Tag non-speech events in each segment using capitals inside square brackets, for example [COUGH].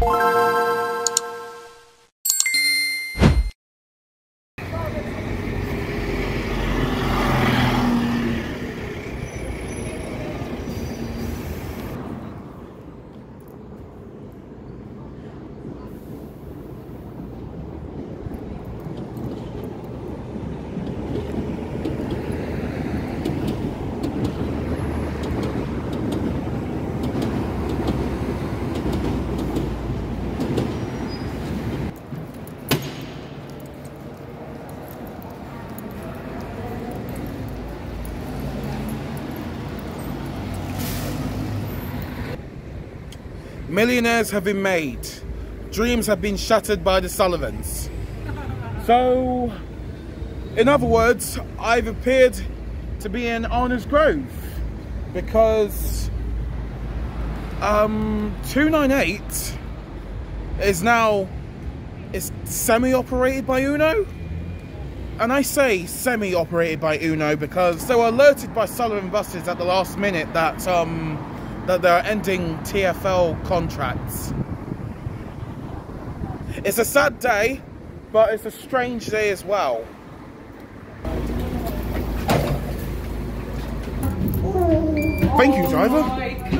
Bye. Millionaires have been made. Dreams have been shattered by the Sullivans. [LAUGHS] So, in other words, I've appeared to be in Arnos Grove because um, 298 is now is semi-operated by Uno. And I say semi-operated by Uno because they were alerted by Sullivan Buses at the last minute that um, that they're ending TFL contracts. It's a sad day, but it's a strange day as well. Thank you, driver.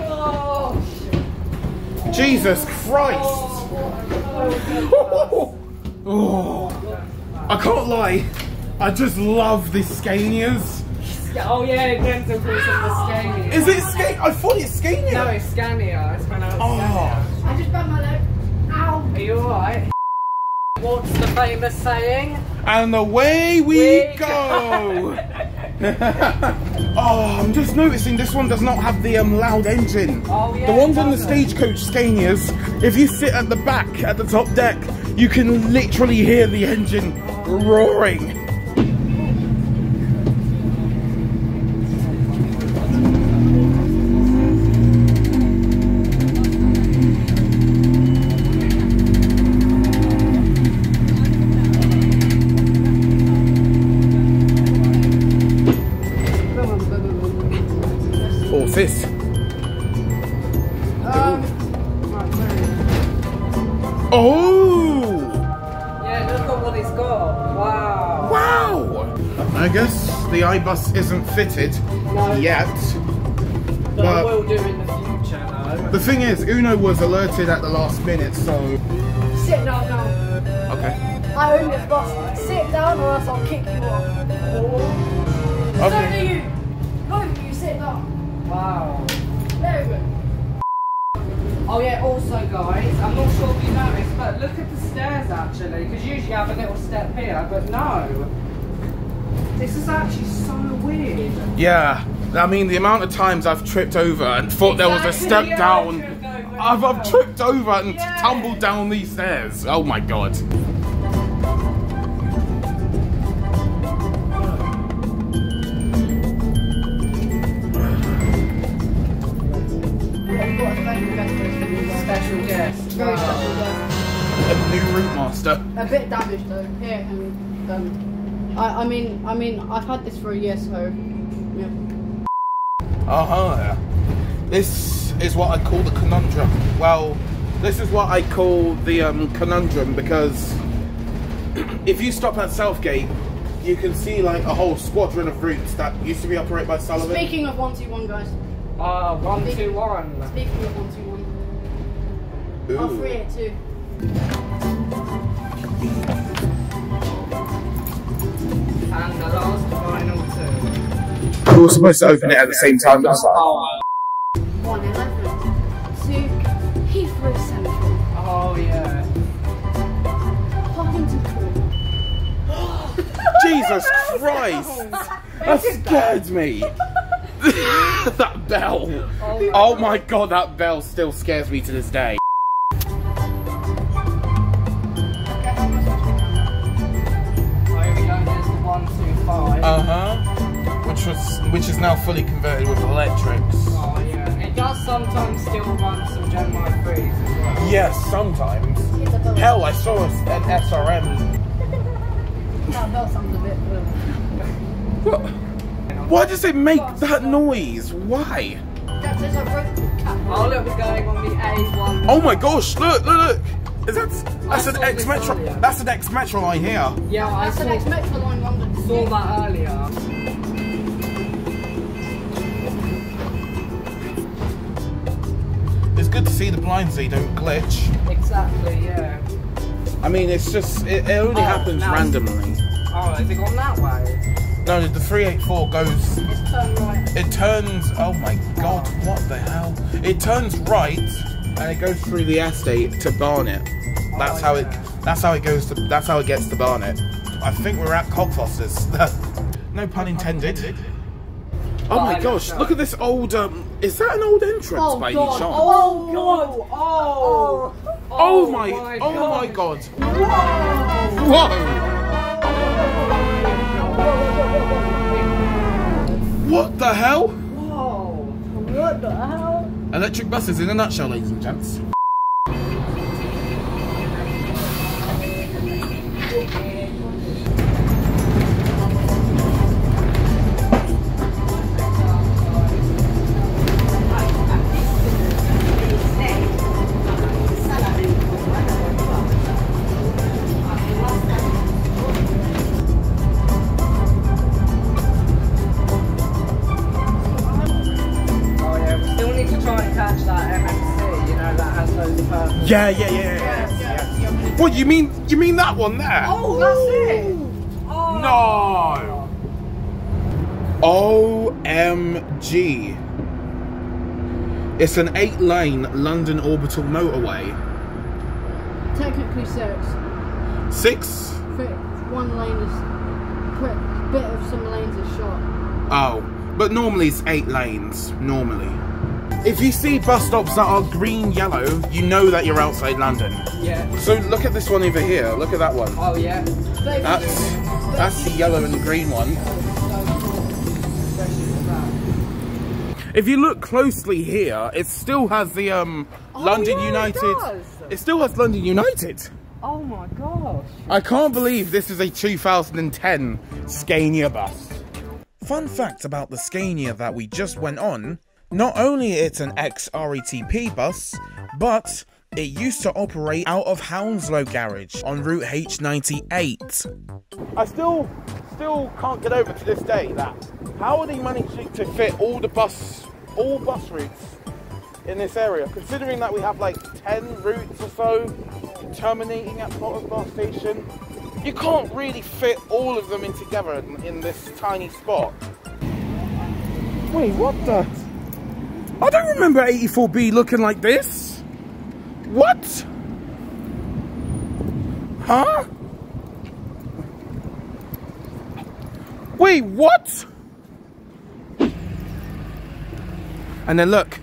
Oh! Jesus Christ! [LAUGHS] oh, I can't lie. I just love the Scanias. Oh yeah, Denzel calls it the Scania. Is it Scania? I thought it's Scania. No, it's Scania. It's pronounced Oh. I just bumped my leg. Ow. Are you alright? What's the famous saying? And away we, We go! [LAUGHS] oh, I'm just noticing this one does not have the um, loud engine. Oh, yeah, the ones on the stagecoach Scanias, if you sit at the back at the top deck, you can literally hear the engine roaring. At what he's got. Wow. Wow! I guess the iBus isn't fitted No. yet. But I But- will do in the future though. The thing is, Uno was alerted at the last minute, so. sit down now. Okay. I own this bus. Sit down or else I'll kick you off. So do you. Both of you sit down. Wow. There we go. Oh yeah, also guys, I'm not sure if you noticed, but look at the stairs actually, because usually I have a little step here, but no. This is actually so weird. Yeah. I mean, the amount of times I've tripped over and thought there was a step yeah, down. I've, I've tripped over and Yeah. tumbled down these stairs. Oh my god. You. Special guest. Very Wow. special guest. A new route master. A bit damaged though. Here and um, I, I mean, I mean, I've had this for a year, so yeah. Uh huh. This is what I call the conundrum. Well, this is what I call the um, conundrum because [CLEARS THROAT] if you stop at Southgate, you can see like a whole squadron of routes that used to be operated by Sullivan. Speaking of one two one, guys. Uh, one, two, one. Speaking of one two one, Ooh. I'll free it too. And the last final two. We were supposed to open it at the same time. Oh, One eleven to Heathrow Central, oh yeah. Parkington Court. [GASPS] Jesus Christ! [LAUGHS] That scared me. [LAUGHS] [LAUGHS] that bell. Oh, oh my god, that bell still scares me to this day. Uh huh. Which was which is now fully converted with electrics. oh yeah. It does sometimes still run some Gen Y 3s as well. Yes, sometimes. Hell, I saw a- an SRM. [LAUGHS] That bell sounds a bit. What? Why does it make that noise? Why? that, there's a rope cap Oh, look, we're going on the A1. Oh my gosh! Look, look, look! Is that that's I an saw X this Metro? That's an X Metro line here. Yeah, I That's the saw, next Metro line London. Saw that earlier. It's good to see the blinds they don't glitch. Exactly, yeah. I mean, it's just it, it only Oh, happens now- randomly. Oh, has it gone that way? No, the 384 goes. It's turn right. It turns. Oh my god! Oh. What the hell? It turns right, and it goes through the estate to Barnet. Oh, that's Oh, how it. That's how it goes to. That's how it gets to Barnet. I think we're at Cockfosters. [LAUGHS] no pun intended. Oh my Oh, gosh! no. Look at this old. Um, is that an old entrance Oh, by God. any chance? Oh, God! Oh! Oh, my! Oh my god! Whoa! What the hell? Whoa! What the hell? Electric buses in a nutshell, ladies and gents. Loads. Yeah, yeah, yeah, yeah. yeah. What you mean? You mean that one there? Oh, that's it! Oh. No. OMG. It's an eight-lane London orbital motorway. Technically six. Six. One lane is. quick- Bit of some lanes is short. Oh, but normally it's eight lanes. Normally. If you see bus stops that are green yellow, you know that you're outside London. Yeah. So look at this one over here. Look at that one. Oh, yeah. That's that's the yellow and green one. If you look closely here, it still has the um London yeah, United. does. It still has London United. Oh my gosh. I can't believe this is a 2010 Scania bus. Fun fact about the Scania that we just went on, not only it's an ex-RATP bus, but it used to operate out of Hounslow Garage on Route H98. I still, still can't get over to this day that how are they managing to fit all the bus, all bus routes in this area, considering that we have like 10 routes or so terminating at Potters Bar Station. You can't really fit all of them in together in, in this tiny spot. Wait, what the? I don't remember 84B looking like this. What? Huh? Wait, what? And then look.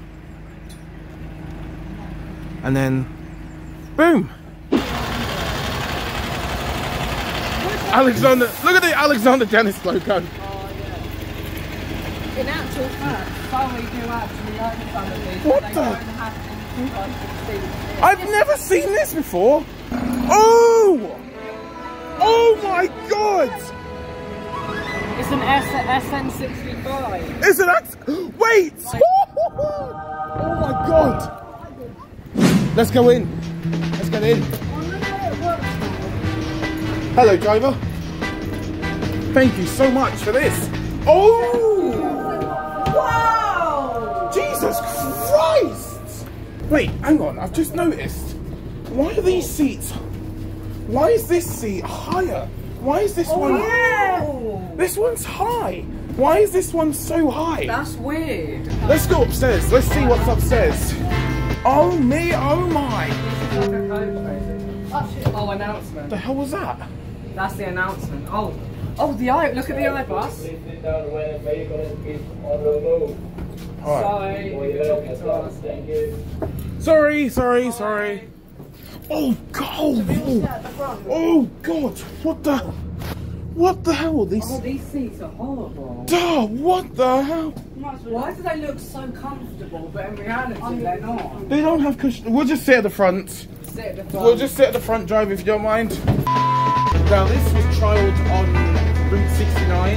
And then, boom. Alexander, look at the Alexander Dennis logo. In actual fact, Bowie do actually own these. What they the- don't have any I've never seen this before. Oh! Oh my god! It's an S SN65. Is it that? Wait! [LAUGHS] Oh my god! Let's go in. Let's get in. Hello, driver. Thank you so much for this. Oh! Wait, hang on, I've just noticed. Why are these seats? Why is this seat higher? Why is this oh, one? Yeah! This one's high. Why is this one so high? That's weird. Let's go upstairs. Let's see what's upstairs. Oh me, oh my. Oh, announcement. The hell was that? That's the announcement. Oh, oh, the eye. Look at the eye, Please sit down when a vehicle is on the move. Alright. Sorry, For you're your talking to us. Thank you. Sorry, sorry. Oh god. Oh, god. What the? What the hell are these? Oh, these seats are horrible. Duh, what the hell? Why do they look so comfortable, but in reality they're not? They don't have cushion. We'll just sit at the front. Sit at the front. We'll just sit at the front drive if you don't mind. Now this was trialled on Route 69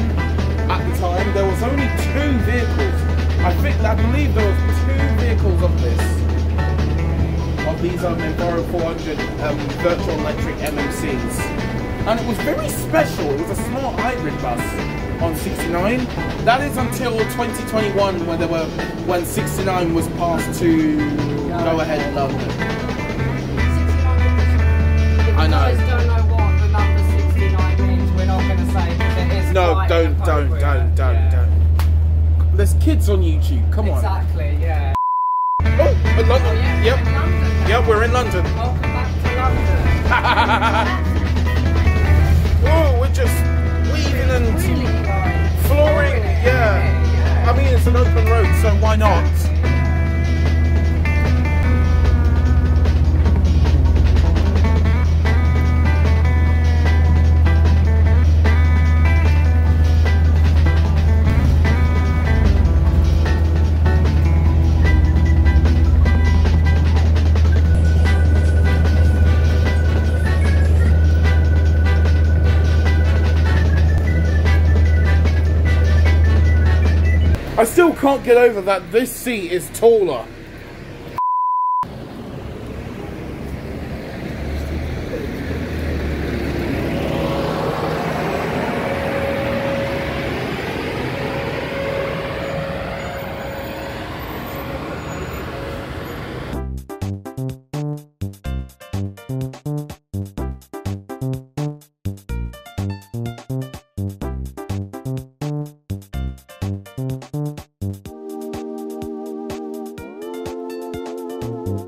at the time. There was only two. I believe there was two vehicles of this, of these um, Enviro 400 um, virtual electric MMCs, and it was very special. It was a small hybrid bus on 69. That is until 2021, when there were when 69 was passed to Go-Ahead London. I know. guys don't know what the number 69 means, we're not going to say because it is No, don't, don't, don't, don't, don't. There's kids on YouTube. Come on. Exactly, yeah. Oh, in London. Oh, yeah, Yep. in London. Yep, we're in London. Welcome back to London. [LAUGHS] oh, we're just weaving and Really, flooring. Yeah. yeah. I mean, it's an open road, so why not? Still can't get over that this seat is taller